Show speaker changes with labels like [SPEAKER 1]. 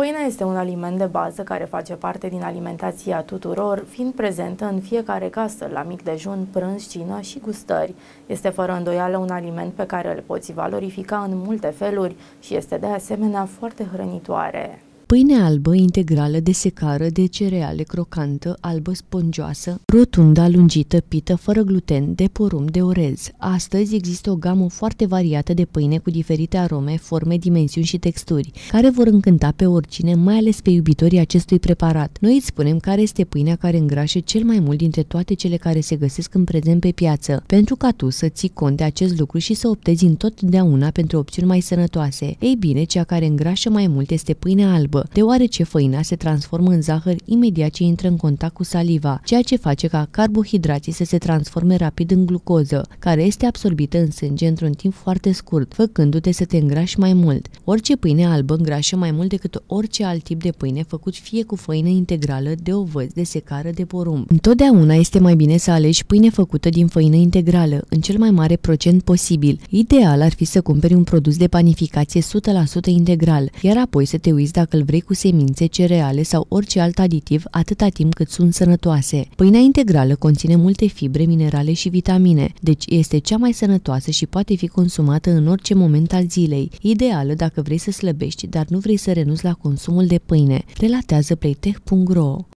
[SPEAKER 1] Pâinea este un aliment de bază care face parte din alimentația tuturor, fiind prezentă în fiecare casă, la mic dejun, prânz, cină și gustări. Este fără îndoială un aliment pe care îl poți valorifica în multe feluri și este de asemenea foarte hrănitoare.
[SPEAKER 2] Pâine albă integrală de secară de cereale crocantă, albă spongioasă, rotundă, lungită, pită, fără gluten, de porumb, de orez. Astăzi există o gamă foarte variată de pâine cu diferite arome, forme, dimensiuni și texturi, care vor încânta pe oricine, mai ales pe iubitorii acestui preparat. Noi îți spunem care este pâinea care îngrașă cel mai mult dintre toate cele care se găsesc în prezent pe piață, pentru ca tu să ții cont de acest lucru și să optezi întotdeauna pentru opțiuni mai sănătoase. Ei bine, cea care îngrașă mai mult este pâinea albă, apă, deoarece făina se transformă în zahăr imediat ce intră în contact cu saliva, ceea ce face ca carbohidrații să se transforme rapid în glucoză, care este absorbită în sânge într-un timp foarte scurt, făcându-te să te îngrași mai mult. Orice pâine albă îngrașă mai mult decât orice alt tip de pâine făcut fie cu făină integrală, de ovăz, de secară, de porumb. Întotdeauna este mai bine să alegi pâine făcută din făină integrală, în cel mai mare procent posibil. Ideal ar fi să cumperi un produs de panificație 100% integral, iar apoi să te uiți dacă îl vrei cu semințe, cereale sau orice alt aditiv atâta timp cât sunt sănătoase. Pâinea integrală conține multe fibre, minerale și vitamine, deci este cea mai sănătoasă și poate fi consumată în orice moment al zilei, ideală dacă vrei să slăbești, dar nu vrei să renunți la consumul de pâine, relatează playtech.ro.